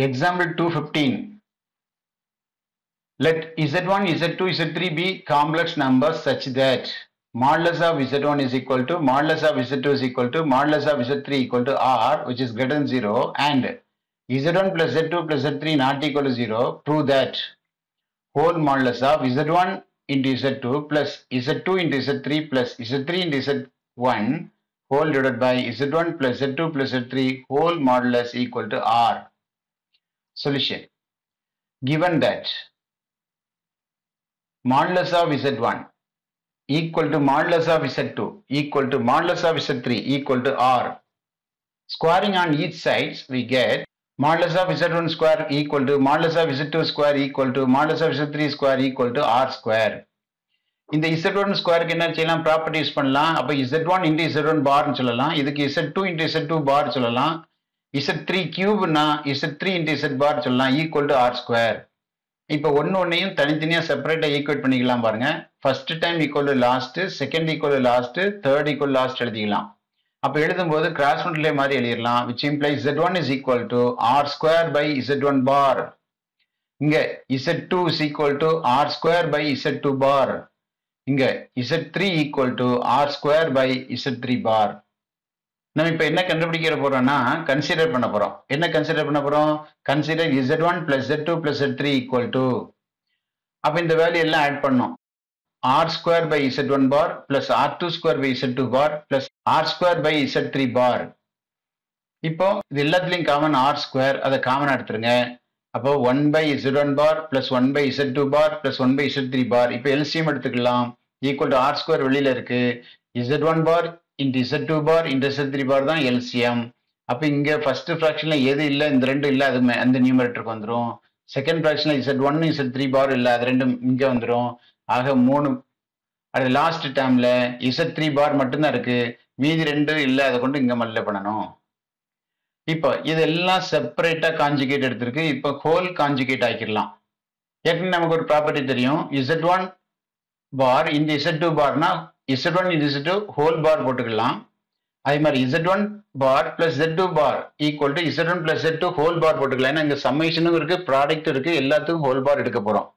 Example 215. Let Z1, Z2, Z3 be complex numbers such that modulus of Z1 is equal to modulus of Z2 is equal to modulus of Z3 equal to R which is greater than 0 and Z1 plus Z2 plus Z3 not equal to 0. Prove that whole modulus of Z1 into Z2 plus Z2 into Z3 plus Z3 into Z1 whole divided by Z1 plus Z2 plus Z3 whole modulus equal to R. Solution. Given that modulus of Z1 equal to modulus of Z2 equal to modulus of Z3 equal to R. Squaring on each sides we get modulus of Z1 square equal to modulus of Z2 square equal to modulus of Z3 square equal to R square. இந்த Z1 ஸ்கொயருக்கு என்ன செய்யலாம் properties பண்ணலாம் அப்போ Z1 into Z1 பார்னு சொல்லலாம் இதுக்கு Z2 into Z2 bar சொல்லலாம் Z3 கியூப்னா Z3 into Z bar சொல்லலாம் ஈக்குவல் டு ஆர் ஸ்கொயர் இப்போ ஒன்று ஒன்றையும் தனித்தனியாக செப்பரேட்டாக ஈக்குவேட் பண்ணிக்கலாம் பாருங்க. First time equal to last second equal to last third equal last எழுதிக்கலாம். அப்போ எழுதும்போது கிராஸ் ரூட்லே மாதிரி எழுதிடலாம் which imply Z one is equal to R square by Z one bar இங்கே Z two is equal to R square by Z two bar இங்கே Z three equal to R square by Z three bar நம்ம இப்போ என்ன கண்டுபிடிக்கிற போறோம்னா consider பண்ண போறோம். என்ன கன்சிடர் பண்ண போறோம்? Consider Z one plus Z2 two plus Z3 three equal to அப்போ இந்த வேல்யூ எல்லாம் ஆட் பண்ணோம் R square by Z one bar plus R two square by Z two bar plus R square by Z three bar இப்போ இது எல்லாத்துலேயும் common R square அதை common எடுத்துருங்க. அப்போ one by Z one bar plus one by Z two bar plus one by Z three bar இப்போ LCM எடுத்துக்கலாம். Equal to R square வெளியில இருக்கு. Z one bar into Z two bar into Z three bar தான் LCM அப்போ இங்கே first ஃப்ராக்ஷன்ல எது இல்லை இந்த ரெண்டும் இல்லை அது மே- அந்த நியூமரேட்டருக்கு வந்துடும் second ஃப்ராக்ஷன்ல Z one Z three bar இல்லை அது ரெண்டும் இங்கே வந்துடும் ஆக மூணு அது லாஸ்ட் டேர்ம்ல இசட் த்ரீ பார் மட்டும்தான் இருக்குது மீதி ரெண்டு இல்லை அதை கொண்டு இங்கே மல்ல பண்ணணும். இப்போ இதெல்லாம் செப்பரேட்டா காஞ்சுகேட் எடுத்திருக்கு. இப்போ ஹோல் காஞ்சுகேட் ஆக்கிடலாம். ஏற்கனவே நமக்கு ஒரு ப்ராப்பர்ட்டி தெரியும். இசட் ஒன் பார் இந்த இசட் டூ பார்னா இசட் ஒன் இது இசட் டூ ஹோல் பார் போட்டுக்கலாம். அதே மாதிரி Z one bar plus Z2 two bar equal to Z one plus Z2 two whole bar போட்டுக்கலாம். ஏன்னா இங்க சம்மேஷனும் இருக்குது ப்ராடக்ட் இருக்குது எல்லாத்துக்கும் ஹோல் பார் எடுக்க போறோம்.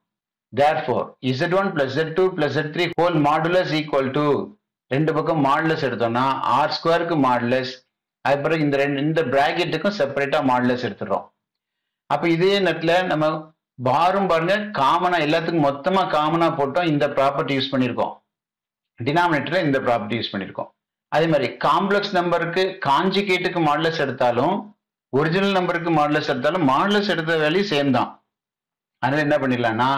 Therefore Z1 one plus Z2 two plus Z3 three whole modulus equal to ரெண்டு பக்கம் மாடுலஸ் எடுத்தோம்னா ஆர் ஸ்கொயருக்கு மாடுலஸ் அது பிறகு இந்த ரெண்டு இந்த பிராக்கெட்டுக்கும் செப்பரேட்டா மாடுலஸ் எடுத்துடுறோம். அப்போ இதே நேரத்தில் நம்ம பாரும் பாருங்க காமனாக எல்லாத்துக்கும் மொத்தமாக காமனாக போட்டோம் இந்த ப்ராப்பர்ட்டி யூஸ் பண்ணியிருக்கோம். டினாமினேட்டர்ல இந்த ப்ராப்பர்ட்டி யூஸ் பண்ணியிருக்கோம். அதே மாதிரி காம்ப்ளெக்ஸ் நம்பருக்கு காஞ்சிகேட்டுக்கு மாடலஸ் எடுத்தாலும் ஒரிஜினல் நம்பருக்கு மாடலஸ் எடுத்தாலும் மாடலஸ் எடுத்த வேலையும் சேம் தான். அதனால என்ன பண்ணிடலாம்னா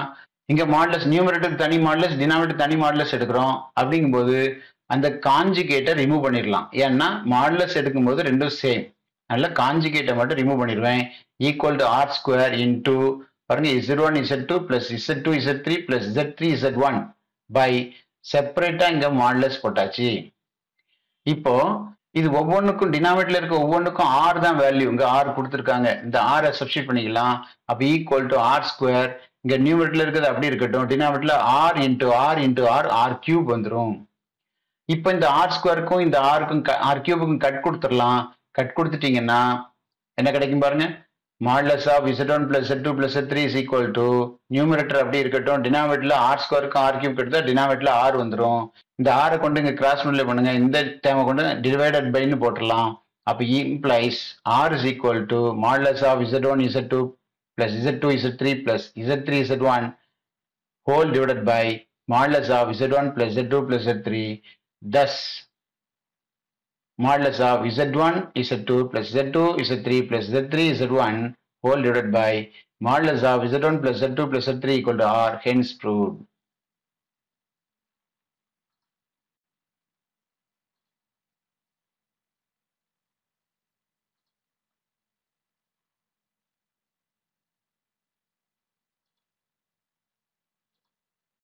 இங்க மாடலஸ் நியூமரேட்டருக்கு தனி மாடலஸ் டினாமினேட்டர் தனி மாடலஸ் எடுக்கிறோம். அப்படிங்கும்போது அந்த காஞ்சிகேட்டை ரிமூவ் பண்ணிடலாம். ஏன்னா மாடுலஸ் எடுக்கும்போது ரெண்டும் சேம் அதனால காஞ்சிகேட்டை மட்டும் ரிமூவ் பண்ணிடுவேன். Equal to R square into பாருங்க Z one Z two plus Z two Z three plus Z three Z one bar செப்பரேட்டா இங்க மாடுலஸ் போட்டாச்சு. இப்போ இது ஒவ்வொன்றுக்கும் டினாமினேட்ல இருக்க ஒவ்வொன்றுக்கும் ஆர் தான் வேல்யூ இங்க ஆர் கொடுத்துருக்காங்க. இந்த ஆரை சப்ஸ்டியூட் பண்ணிக்கலாம். அப்ப ஈக்குவல் டு ஆர் ஸ்கொயர் இங்க நியூமரேட்ல இருக்கிறது அப்படி இருக்கட்டும். டினாமினேட்ல R into R into R R cube வந்துடும் இப்போ இந்த ஆர் ஸ்கொயருக்கும் இந்த ஆருக்கும் ஆர் கியூபுக்கும் கட் கொடுத்துடலாம். கட் கொடுத்துட்டீங்கன்னா என்ன கிடைக்கும் பாருங்க? Modulus of Z one plus two plus three is equal to numerator அப்படி இருக்கட்டும் டினாமேட்டில் ஆர் ஸ்கொயருக்கும் ஆர் கியூப் கிடைத்தா டினாமேட்டில் ஆர் வந்துடும் இந்த ஆரை கொண்டு இங்கே கிராஸ் மல்டிப்ளை பண்ணுங்க. இந்த டேமை கொண்டு டிவைடட் பைன்னு போட்டுடலாம். அப்போ implies R is equal to modulus of Z one Z two plus Z two Z three plus Z three Z one whole divided by one plus z1 two z2 plus z3 thus modulus of z1 z2 plus z2 z3 plus z3 z1 whole divided by modulus of z1 plus z2 plus z3 equal to r. Hence proved